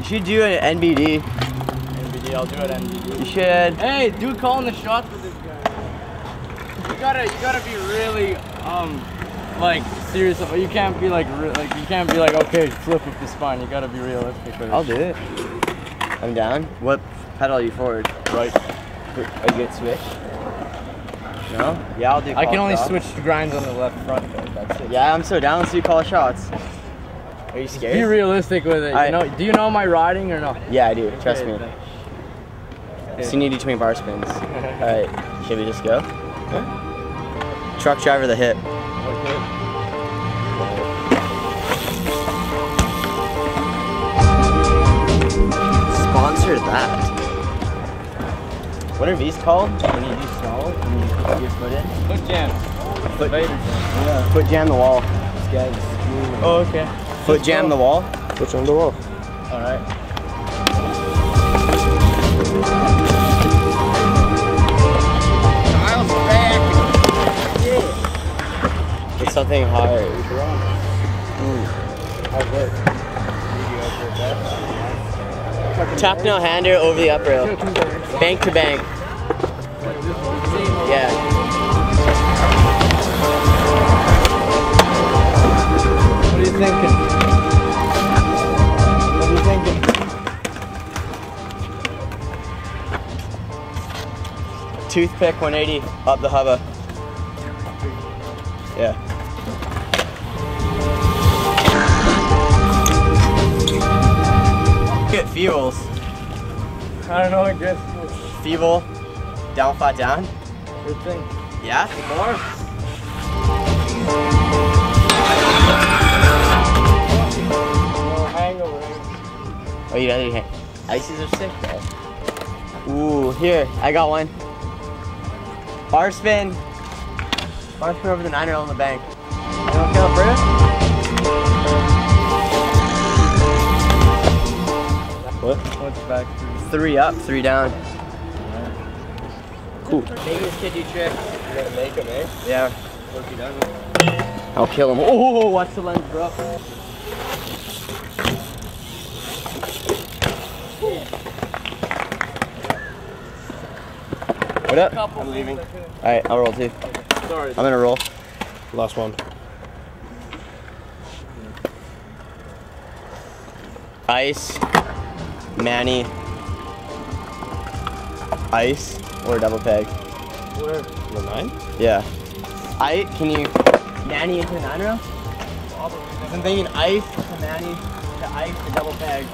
You should do an NBD. NBD, I'll do an NBD. You should. Hey, dude, calling the shots with this guy. You gotta, you gotta be really, um, like serious. You can't be like, like you can't be like, okay, flip with the spine. You gotta be realistic with it. I'll do it. I'm down. What pedal are you forward? right. A good switch? No? Yeah, I'll do I can only shots. switch to grinds on the left front. Though. That's it. Yeah, I'm so down. so you call shots. Are you scared? Be realistic with it. I- you know, do you know my riding or no? Yeah, I do. Trust Okay, me. thanks. So you need to do 20 bar spins. Alright, should we just go? Truck driver the hip. Sponsor that. What are these called? When you do slalom, when you put your foot in? Foot jam. Foot, Vader jam. foot jam the wall. Oh, okay. Foot jam the wall. What's on the wall? Alright. It's something hard. Tap no hander over the up rail. Bank to bank. Toothpick 180 up the hubba. Yeah. Get fuels. I don't know. I guess. Feeble. Down, flat down. Good thing. Yeah? No oh, hangover. Oh, you got your Ices are sick though. Ooh, here, I got one. Bar spin. Bar spin over the niner on the bank. You don't kill it, What? What's back? Three up, three down. Cool. Making this kid do tricks. You're gonna make him, eh? Yeah. What he does. I'll kill him. Oh, watch the lens, bro. What up? I'm leaving. Alright, I'll roll too. Sorry. I'm gonna roll. Last one. Ice, Manny, ice, or double peg. Where? The nine? Yeah. I can you Manny into the nine row? I'm thinking ice to Manny to ice to double peg.